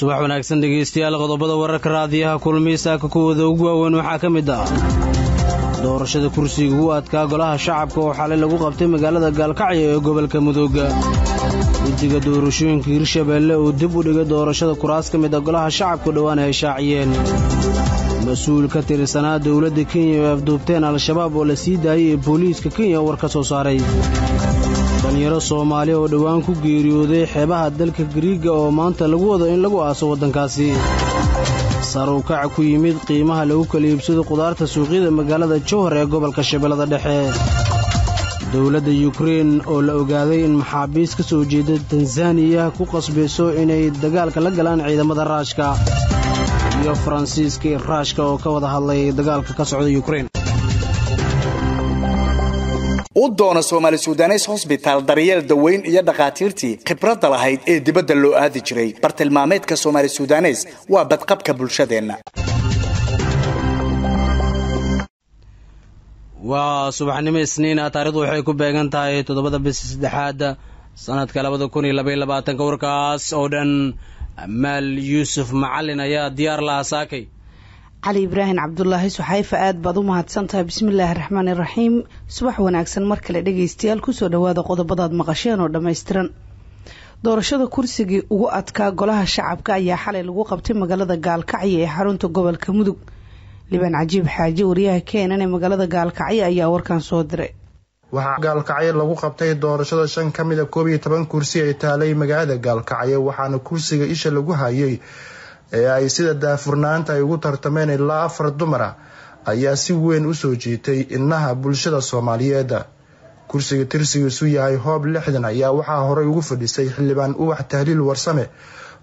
subax wanaagsan dhegaystayaal qodobada wararka raadiyaha kulmiisaaka kuwooda ugu waaweyn waxaa ka mid ah doorashada kursiga ugu adkaa golaha shacabka oo xalay lagu qabtay magaalada gaalkacyo ee gobolka mudooga guddiga doorashooyinka hirshabeelle uu dib u dhigay doorashada kuraas ka mid a golaha shacabku dhowaan ay shaaciyeen. Mas'uul ka tirsanaa dowladda kenya oo afduubteen al-shabaab oo la sii daayay ee booliiska kenya war ka soo saaray dhalinyaro soomaali oo dhowaan ku geeriyooday xeebaha dalka gariiga oo maanta lagu wado in lagu aaso waddankaasi. Sar u kaca ku yimid qiimaha lagu kala iibsado qudaarta suuqyada magaalada jowhar ee gobolka shabeellada dhexe. Dowladda yukrein oo la ogaaday in maxaabiis ka soo jeeda tanzaniya ku qasbayso inay dagaalka la galaan ciidamada raashka. Iyo faransiiska raashka oo ka wada hadlay dagaalka ka socda yukrein u doona soomaali sudanes hosbitaal daryeel daweyn iyo dhakhaatiirtii khibradda lahayd ee dibadda loo aadi jiray. Bartilmaameedka soomaali sudanes waa badqabka bulshadeenna. Waa subaxnimo isniina taarikhdu waxay ku beegan tahay toddobada bisha saddexaad sanadka labada kun iyo labaiyo labaatanka warkaas. Oo dhan amaal yuusuf macalin ayaa diyaar lahaa saakay cali ibraahim cabdulaahi suxayfa aad baad u mahadsantahay bismillaahi raxmaani raxiim subax wanaagsan mar kale dhagaystayaal ku soo dhawaada qodobadaad maqasheen oo dhammaystiran. doorashada kursigii ugu adkaa golaha shacabka ayaa xalay lagu qabtay magaalada gaalkacyo ee xarunta gobolka mudug. libaan cajiib xaaji wariyaha keenan ee magaalada gaalkacyo ayaa warkan soo diray. waxaa gaalkacyo lagu qabtay doorashada shan ka mida koob iyo toban kursi ay taalay magaalada gaalkacyo waxaana kursiga isha lagu hayay ee ay sida daafurnaanta ay ugu tartameen ilaa afar dumar ah ayaa si weyn u soo jiitay innaha bulshada soomaaliyeed. Kursiga tirsigiisu yahay hoob lixdan ayaa waxaa horey ugu fadhisay xildhibaan uwax tahliil warsame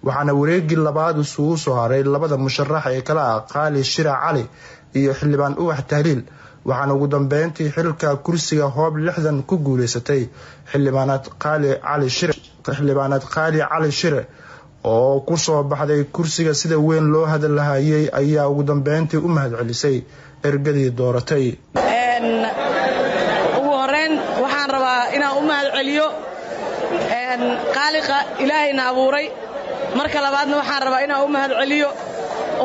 waxaana wareegii labaad isugu soo haray labada musharax ee kala ah qaali shira cali iyo xildhibaan uwax tahliil waxaana ugu dambeyntii xilka kursiga hoob lixdan ku guuleysatay xildhibaanaad qaali cali shire oo ku soo baxday kursiga sida weyn loo hadalahayay ayaa ugu dambeyntii u mahad celisay ergadii dooratay. Ugu horeyn waxaan rabaa inaan u mahad celiyo qaaliqa ilaahayna abuuray. Marka labaadna waxaan rabaa inaan u mahad celiyo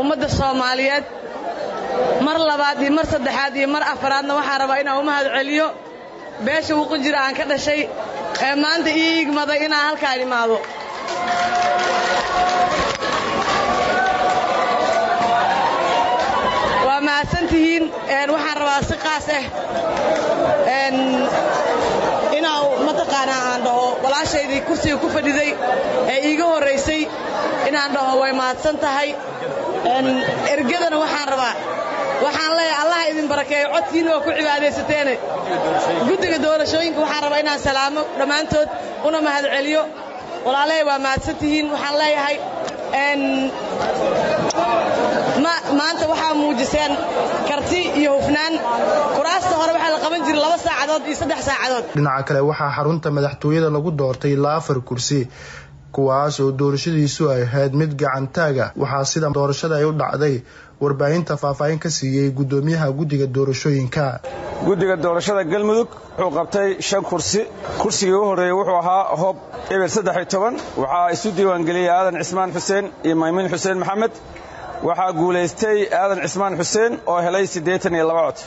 ummadda soomaaliyeed. Mar labaad iyo mar saddexaad iyo mar afaraadna waxaan rabaa inaan u mahad celiyo beesha wuqujira aan ka dhashay ee maanta ii igmaday inaan halkaan imaado waa mahadsantihiin waxaan rabaa si qaas ah inaa mataqaanaa aan dhaho walaashaydii kursiga ku fadhiday ee iiga horraysay inaan dhaho way mahadsan tahay. Ergadana waxaan rabaa waxaan leeyahay allaha idin barakeeyo codkiina waa ku cibaadaysateene guddiga doorashooyinka waxaan rabaa inaan salaamo dhammaantood una mahad celiyo walaalahay waa mahadsantihiin waxaan leeyahay maanta waxaa muujiseen karti iyo hufnaan. Kuraasta hore waxaa la qaban jiray laba saacadood iyo saddex saacadood. Dhinaca kale waxaa xarunta madaxtooyada lagu doortay ilaa afar kursi kuwaas oo doorashadiisu ay ahayd mid gacantaaga. Waxaa sida doorashada ay u dhacday warbaahinta faahfaahin ka siiyey guddoomiyaha guddiga doorashooyinka. Guddiga doorashada galmudug wuxuu qabtay shan kursi. Kursigii u horreeyey wuxuu ahaa hoob eber saddex-iyo toban. Waxaa isu diiwaangeliyey aadan cismaan xuseen iyo maymuun xuseen maxamed. Waxaa guulaystay aadan cismaan xuseen oo helay siddeetan iyo laba cod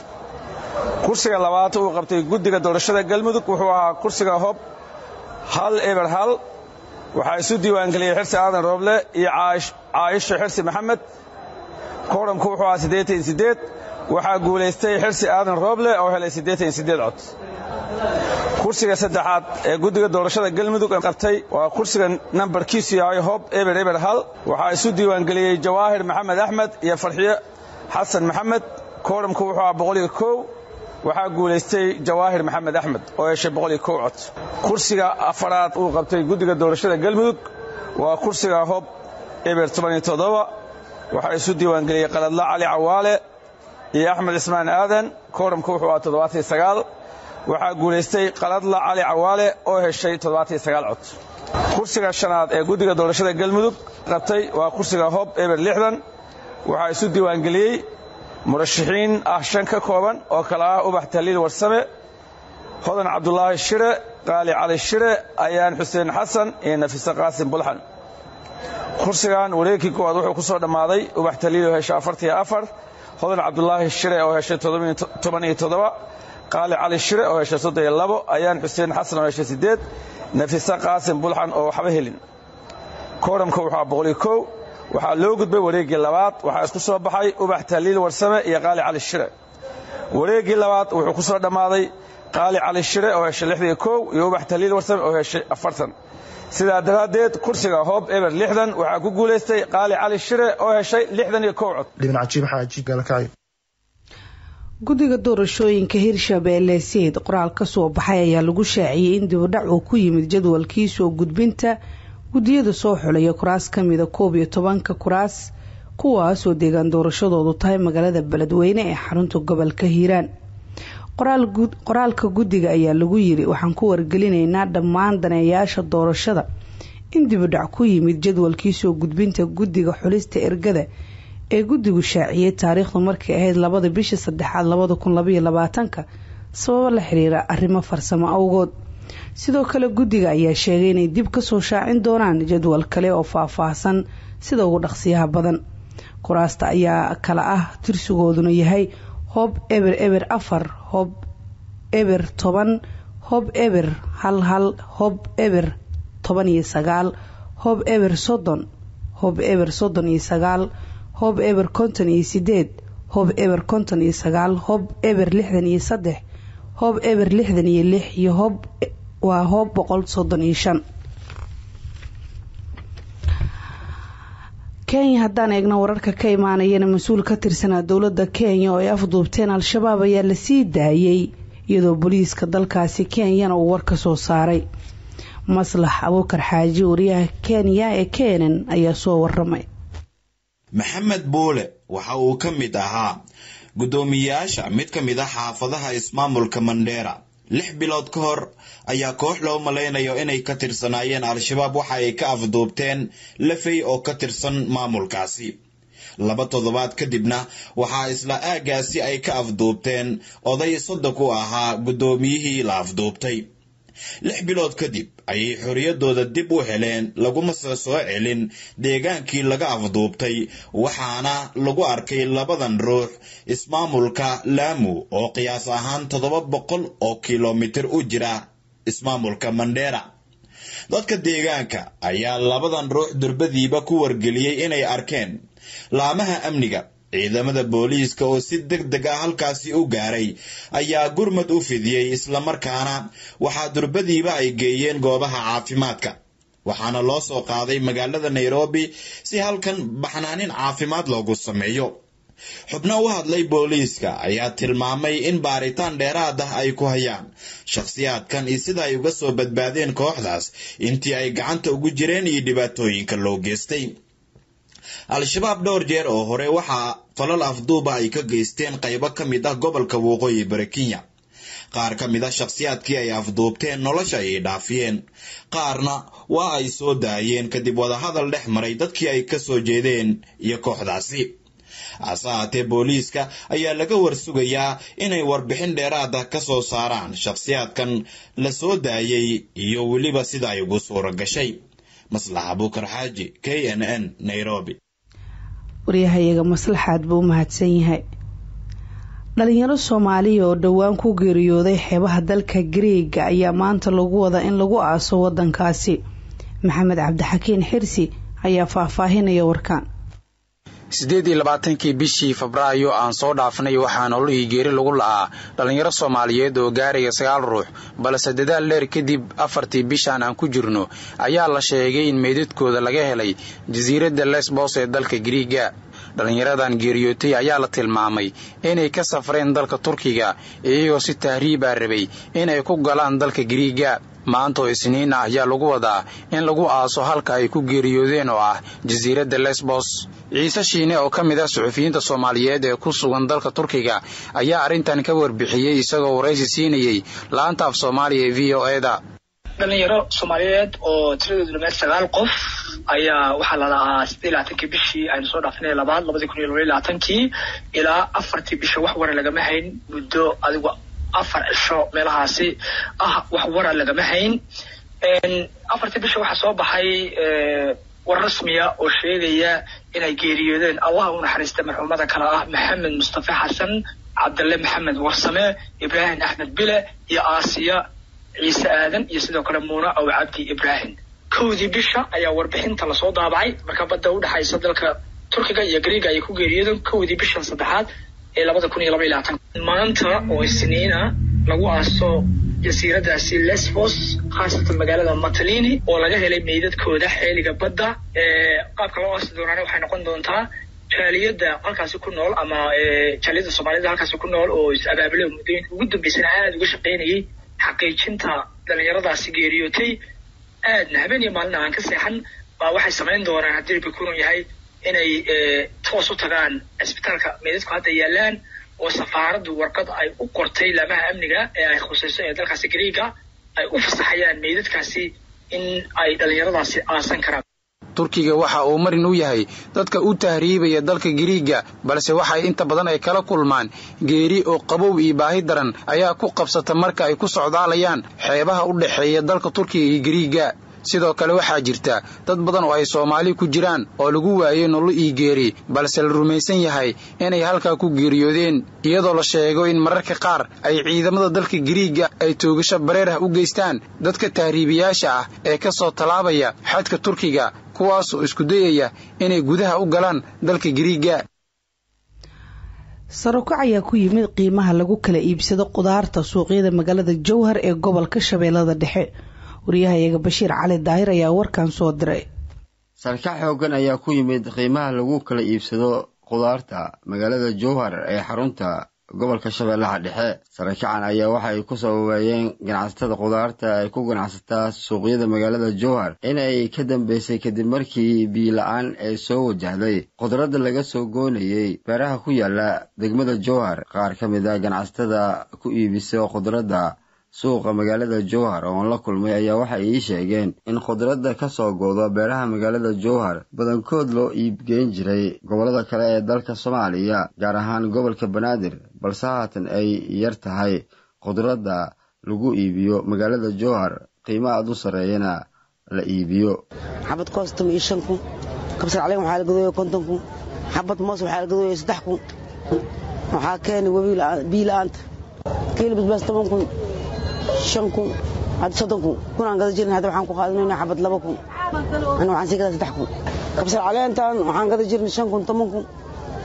kursiga labaad uu qabtay guddiga doorashada galmudug wuxuu ahaa kursiga hoob hal eber hal. Waxaa isu diiwaangeliyey xirsi aadan rooble iyo caayisho xirsi maxamed kooramku wuxuu ahaa siddeetan siddeed. Waxaa guulaystay xirsi aadan rooble oo helay siddeetan siddeed cod. Kursiga saddexaad ee guddiga doorashada galmudug qabtay waa kursiga nambarkiisu yahay hoob eber eber hal waxaa isu diiwaangeliyey jawaahir maxamed axmed iyo farxiyo xasan maxamed. Kooramku wuxuu ahaa boqoliyo kow. Waxaa guulaystay jawaahir maxamed axmed oo heshay boqoliyo kow cod. Kursiga afaraad uu qabtay guddiga doorashada galmudug waa kursiga hoob eber tobaniyo toddoba waxaa isu diiwaangeliyey qaladla cali cawaale iyo axmed cismaan aadan kooramku wuxuu ahaa toddobaatan iyo sagaal guulaystay qaladla cali cawaale oo heshay toddobaatan iyo sagaal cod. Kursiga shanaad ee guddiga doorashada galmudug qabtay waa kursiga hoob eber lixdan. Waxaa isu diiwaangeliyey murashaxiin ah shan ka kooban oo kale ah ubax tahliil warsame. Hodan cabdulaahi shire qaali cali shire ayaan xuseen xasan iyo nafise qaasim bulxan kursigan wareegkii koowaad wuxuu ku soo dhammaaday ubax taliil oo afar hodan cabdulaahi shire oo heshay qaali cali shire oo heshay ayaan xuseen xasan oo heshay siddeed. Nafisa qaasim bulxan oo waxba helin. Kooramka kow waxaa loo gudbay wareeggii labaad. Waxaa isku soo baxay ubax taliil warsame iyo qaali cali shire. Wareeggii labaad wuxuu ku soo dhammaaday qaali cali shire oo heshay iyo ubax taliil warsame oo heshay sidaa daraaddeed kursiga hoob eber lixdan waxaa ku guulaystay qaali cali shire oo heshay lixdan iyo kow cod. Guddiga doorashooyinka hirshabeelle seed qoraal ka soo baxay ayaa lagu shaaciyey in dibudhac uu ku yimid jadwalkii soo gudbinta. Guddiyada soo xulaya kuraas ka mida koob iyo tobanka kuraas kuwaasoo deegaan doorashadoodu tahay magaalada beledweyne ee xarunta gobolka hiiraan qoraalka guddiga ayaa lagu yiri waxaan ku wargelinaynaa dhammaan daneeyaasha doorashada. In dibudhac ku yimid jadwalkii soo gudbinta guddiga xulista ergada ee guddigu shaaciyey taariikhdu markay ahayd labada bisha saddexaad labada kun labaiyo labaatanka sababo la xiriira arrimo farsamo awgood. Sidoo kale guddiga ayaa sheegay inay dib ka soo shaacin doonaan jadwal kale oo faah-faahsan sida ugu dhaqsiyaha badan. Kuraasta ayaa kala ah tirsigooduna yahay hob eber eber afar hob eber toban hob eber hal hal hob eber toban iyo sagaal hob eber soddon hob eber soddon iyo sagaal hob eber konton iyo sideed hob eber konton iyo sagaal hob eber lixdan iyo saddex hob eber lixdan iyo lix iyo hob waa hoob boqol soddon iyo shan kenya haddaan eegno wararka ka imaanayana mas'uul ka tirsanaa dowladda kenya oo ay afduubteen al-shabaab ayaa la sii daayey iyadoo booliiska dalkaasi kenyana uu war ka soo saaray. Maslax abuukar xaaji wariyaha kenya ee kenen ayaa soo waramay maxamed buule waxa uu ka mid ahaa guddoomiyeyaasha mid ka mid a xaafadaha ismaamulka mandheera lix bilood ka hor ayaa koox loo malaynayo inay ka tirsanaayeen al-shabaab waxa ay ka afduubteen lafey oo ka tirsan maamulkaasi. Laba toddobaad kadibna waxaa isla aaggaasi ay ka afduubteen oday soddon ku ahaa guddoomiyihii la afduubtay lix bilood kadib ayay xorriyaddooda dib u heleen lagumase soo celin deegaankii laga afduubtay waxaana lagu arkay labadan ruux ismaamulka laamu oo qiyaas ahaan toddoba boqol oo kilomitir u jira ismaamulka mandheera dadka deegaanka ayaa labadan ruux durbadiiba ku wargeliyey inay arkeen. Laamaha amniga ciidamada booliiska oo si deg deg ah halkaasi u gaaray ayaa gurmad u fidiyey islamarkaana waxaa durbadiiba ay geeyeen goobaha caafimaadka. Waxaana loo soo qaaday magaalada nairobi si halkan baxnaanin caafimaad loogu sameeyo. Xubno u hadlay booliiska ayaa tilmaamay in baaritaan dheeraad ah ay ku hayaan. Shakhsiyaadkan iyo sida ay uga soo badbaadeen kooxdaas intii ay gacanta ugu jireen iyo dhibaatooyinka loo geystay al-shabaab dhowr jeer oo hore waxaa falal afduuba ay ka geysteen qaybo ka mid ah gobolka waqooyi bari kenya. Qaar ka mid a shakhsiyaadkii ay afduubteen nolosha ayay dhaafiyeen. Qaarna waa ay soo daayeen kadib wadahadal dhex maray dadkii ay ka soo jeedeen iyo kooxdaasi. Hase haatee booliiska ayaa laga warsugayaa inay warbixin dheeraada ka soo saaraan shakhsiyaadkan la soo daayey iyo weliba sida ay ugu suura gashay maslax abuukar xaaji k n n nairobi waryahayaga maslaxaad buu mahadsan yahay. Dhalinyaro soomaaliya oo dhowaan ku geeriyooday xeebaha dalka gareega ayaa maanta lagu wada in lagu aaso wadankaasi maxamed cabdixakiin xirsi ayaa faahfaahinaya warkaan siddeed iyo labaatankii bishii febraayo aan soo dhaafnay waxaa nololihii geeri lagu la'aa dhallinyaro soomaaliyeed oo gaaraya sagaal ruux balse dadaal dheer kadib afartii bishaan aan ku jirno ayaa la sheegay in meydadkooda laga helay jasiiradda lesbos ee dalka giriiga dhallinyaradan geeriyootay ayaa la tilmaamay inay ka safreen dalka turkiga iyagoo si tahriibaa rabay inay ku galaan dalka giriiga maanta oo isniin ah ayaa lagu wadaa in lagu aaso halka ay ku geeriyoodeen oo ah jasiiradda lesbos. Ciise shiine oo ka mid ah suxufiyiinta soomaaliyeed ee ku sugan dalka turkiga ayaa arrintan ka warbixiyey isagoo waraysi siinayey laanta af soomaaliya ee v o eda dhalinyaro soomaaliyeed oo tiradoodu dhameed sagaal qof ayaa waxaa la lahaa siddeed bishii aynu soo dhaafinay labaad labadii kun iyo labaiy labaatankii ilaa afartii bisha wax wara lagama hayn muddo adigu afar cisho meelahaasi ah wax wara lagama hayn. Afartii bisha waxaa soo baxay warar rasmiya oo sheegaya inay geeriyoodeen allah u naxariista marxuumada kale ah maxamed mustafe xasan cabdalle maxamed warsame ibraahim axmed bile iyo aasiya ciise aadan iyo sidoo kale muuna aw cabdi ibraahim kowdii bisha ayaa warbixinta la soo daabacay. Marka badda udhexaysa dalka turkiga iyo greega ayay ku geeriyoodeen kowdii bisha saddexaad ee labada kun iyo laba iyo labaatan. Maanta oo isniina lagu aaso jasiiradaasi lesbos khaasatan magaalada matalini oo laga helay meydadkooda xeeliga badda qaabka loo aasi doonaana waxay noqon doontaa jaaliyadda halkaasi ku nool ama jaaliyadda soomaalida halkaasi ku nool oo is-abaabule muddooyinka ugu dambeysana aada uga shaqaynayay xaqiijinta dhalinyaradaasi geeriyootay. Aadna habeen iyo maalina aan ka seexan baa waxay samayn doonaan haddii bikunu yahay inay toos u tagaan cisbitaalka meydadku hadda yaalaan oo safaaraddu warqad ay u qortay laamaha amniga ee ay khusayso ee dalkaasi greega ay u fasaxayaan meydadkaasi in ay dhalinyaradaasi aasan karaan. Turkiga waxa uu marin u yahay dadka u tahriibaya dalka giriiga balse waxay inta badan ay kala kulmaan. Geeri oo qabow iyo baahi daran ayaa ku qabsata marka ay ku socdaalayaan xeebaha u dhexeeya dalka turkiga iyo giriiga sidoo kale waxaa jirta dad badan oo ay soomaali ku jiraan oo lagu waayey nolol ii geeri balse la rumaysan yahay inay halkaa ku geeriyoodeen iyadoo la sheego in mararka qaar ay ciidamada dalka giriiga ay toogasho bareer ah u geystaan. Dadka tahriibiyaasha ah ee ka soo tallaabaya xadka turkiga kuwaasoo isku dayaya inay gudaha u galaan dalka giriiga sarokac ayaa ku yimid qiimaha lagu kala iibsado qudaarta suuqyada magaalada jowhar ee gobolka shabeellada dhexe waryahayaga bashiir cali daahir ayaa warkan soo diray. Sarkac xoogan ayaa ku yimid qiimaha lagu kala iibsado qudaarta magaalada jowhar ee xarunta gobolka shabeellaha dhexe. Sarakacan ayaa waxay ku sababeeyeen ganacsatada qudaarta ay ku ganacsataa suuqyada magaalada jowhar inay ka dambeysay kadib markii biila-aan ay soo wajahday. Khudradda laga soo goonayey beeraha ku yaalla degmada jowhar qaar ka mid a ganacsatada ku iibisa khudradda suuqa magaalada jowhar oon la kulmay ayaa waxay ii sheegeen in khudradda ka soo goodo beeraha magaalada jowhar badankood loo iibgeyn jiray gobollada kale ee dalka soomaaliya gaar ahaan gobolka banaadir balse haatan ay yar tahay khudradda lagu iibiyo magaalada jowhar. Qiimo aad u sarreeyana la iibiyo. Xabad koostum iyo shan kun kabsar caleen waxaa la gadooya konton kun xabad moos waxaa la gadooya saddex kun waxaa keenay biila-aanta kiilo basbaas toban kun shan kun hadda soddon kun. Kunaan gada jirin hadda waxaan ku qaadanayna xabad laba kun. Ana waxaan sii gadaa saddex kun. Kabsar caleentan waxaan gada jirin shan kun toban kun.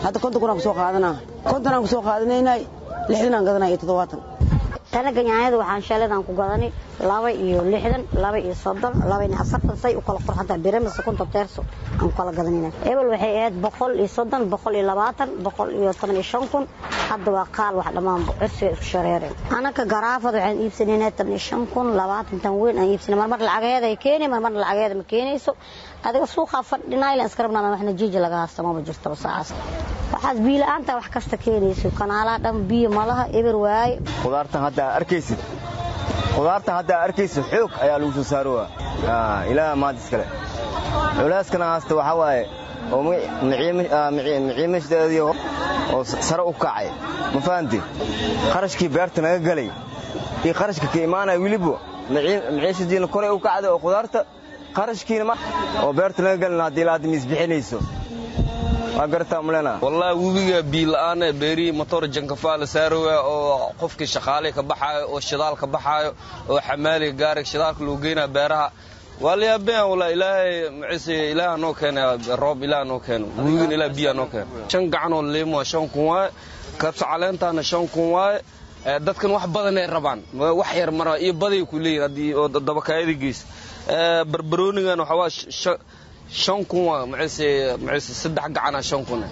Hadda konton kun aan ku soo qaadanaa konton aan ku soo qaadanaynay lixdan aan gadanaa iyo toddobaatan tanaga nyaanyada waxaan shaaladan ku gadanay laba iyo lixdan laba iyo soddon laba iyo afartan say u kala qurxanta biremis kunta teerso aan ku kala gadanayna ebel waxay ahayd boqol iyo soddon boqol iyo labaatan boqol iyo toban iyo shan kun. Hadda waa qaal wax dhammaan cirsiga isku shareereen anaka garaafad waxaan iibsanaynaa toban iyo shan kun labaatan tan weyn aan iibsanay. Marmar lacageeda ay keenay marmar lacageeda ma keenayso. Adiga suuqaa fadhinaylan iska rabnaa waxna jiiji laga haasta maba jirtaba saacaas waxaas biila-aanta wax kasta keenayso. Kanaalaha dhan biyo malaha eber waaye hadda arkaysid. Qudaartan hadda arkaysid xoog ayaa lagu soo saarowaa ilaaha maanta iskale culeyskana haasta waxaa waaye oo maciimashdeedii oo sare u kacay. Ma fahanti? Qarashkii beerta naga galay iyo qarashka ka imaanaya weliba maciishadiina koray u kacday oo qudaarta qarashkiina oo beerta naga galin haddii ilaa hadda miisbixinayso waa garataa mulena wallahi webiga biila-aan ee beerihii motor jankafaa la saarowaa oo qofkii shaqaaley ka baxaayo oo shidaal ka baxaayo oo xamaaliga gaarig shidaalka loo geynaya beeraha. Waa la yaabeen walla ilaahay maciise ilaaha noo keena roob ilaaha noo keeno webigan ilaah biyaa noo keeno shan gacanoo liimo shan kun waaye kabsa caleentaana shan kun waaye dadkan wax badanay rabaan. Wax yar mara iyo baday ku leeyihiin haddii oo dabakaayada geys barbaroonigan waxaa waa shan kun waa maciise maciise saddex gacana shan kun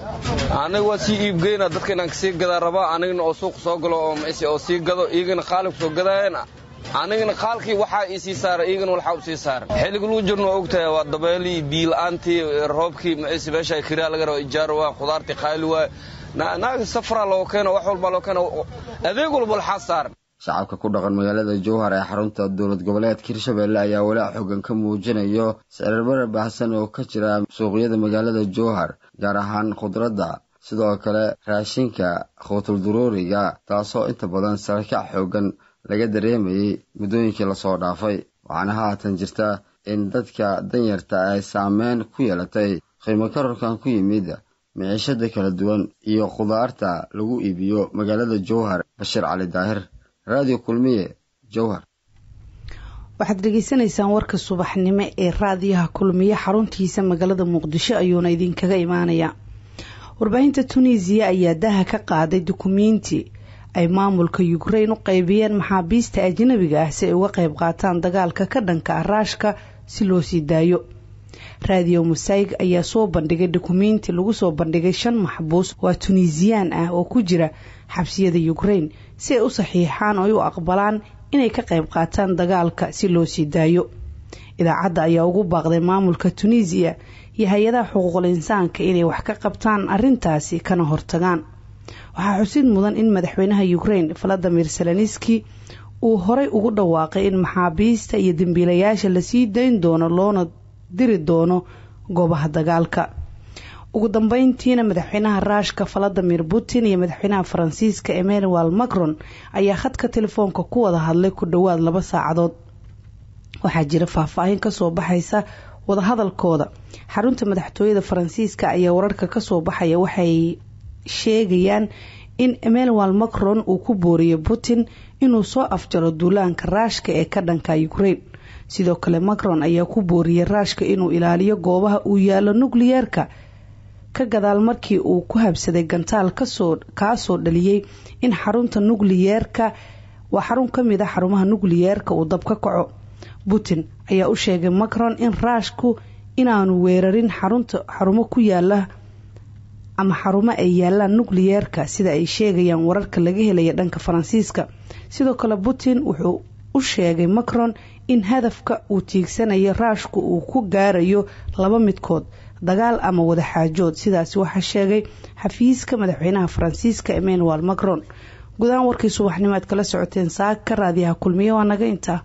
anaga waa sii iibgeyna dadka inaan ka sii gadaa rabaa anigana oo suuq soo galo oo maciise oo sii gado iyagana qaali ku soo gadaayeen anigana qaalkii waxaa ii sii saara iyagana waxaa u sii saara. Xilliga lagu jirno ogtahay waa dabeelii biila-aantii roobkii maciise meesha kiraa laga raba ijaar waa khudaartii qaali waa. Naaga safraa loo keeno wax walbaa loo keeno adeeg walba laxaa saaran shacabka ku dhaqan magaalada jowhar ee xarunta dowlad goboleedka hirshabelle ayaa walaac xoogan ka muujinayo sicirbarar baahsan oo ka jira suuqyada magaalada jowhar gaar ahaan khudradda. Sidoo kale raashinka khuutulduruuriga taasoo inta badan sarakac xoogan laga dareemayey muddooyinkii la soo dhaafay. Waxaana haatan jirta in dadka danyarta ay saameyn ku yeelatay qiimo kororkan ku yimid miciishada kala duwan iyo khudaarta lagu iibiyo magaalada jowhar bashiir cali daahir raadiyo kulmiye jowhar waxaad dhegeysanaysaan warka subaxnimo ee raadiyaha kulmiye xaruntiisa magaalada muqdisho ayuuna idinkaga imaanayaa. Warbaahinta tunisiya ayaa daha ka qaaday dukumiinti ay maamulka yukrain u qaybiyeen maxaabiista ajnabiga ah si ay uga qayb qaataan dagaalka ka dhanka ah raashka si loo sii daayo raadiyo musaig ayaa soo bandhigay dukumiinti lagu soo bandhigay shan maxbuus waa tunisiyaan ah oo ku jira xabsiyada yukrain si ay u saxiixaan oo ay u aqbalaan inay ka qayb qaataan dagaalka si loo sii daayo. Idaacadda ayaa ugu baaqday maamulka tunisiya iyo hay'adaha xuquuqul insaanka inay wax ka qabtaan arintaasi kana hortagaan. Waxaa xusid mudan in madaxweynaha yukrain valadimir seleniski uu horey ugu dhawaaqay in maxaabiista iyo dembiilayaasha la sii dayn doono loona diri doono goobaha dagaalka. Ugu dambeyntiina madaxweynaha raashka valadimir putin iyo madaxweynaha faransiiska emmanuel macron ayaa khadka telefoonka ku wada hadlay ku dhowaad laba saacadood. Waxaa jira faahfaahin ka soo baxaysa wadahadalkooda xarunta madaxtooyada faransiiska ayaa wararka ka soo baxaya waxay sheegayaan in emmanuel macron uu ku booriyey putin inuu soo afjaro duulaanka raashka ee ka dhanka ukrain sidoo kale macron ayaa ku booriyey raashka inuu ilaaliyo goobaha uu yaalo nukliyeerka ka gadaal markii uu ku habsaday gantaal kaasoo dhaliyey in xarunta nukliyeerka waa xarun ka mid a xarumaha nukliyeerka uu dab ka kaco. Putin ayaa u sheegay macron in raashku inaanu weerarin xarumo ku yaalla ama xarumo ay yaalaan nukliyeerka sida ay sheegayaan wararka laga helaya dhanka faransiiska. Sidoo kale putin wuxuu u sheegay macron in hadafka uu tiigsanayo raashku uu ku gaarayo laba midkood dagaal ama wadaxaajood sidaasi waxaa sheegay xafiiska madaxweynaha faransiiska emmanuel macron. Gudahaan warkii subaxnimo aad kala socoteen saaka raadiyaha kulmiye waa naga intaa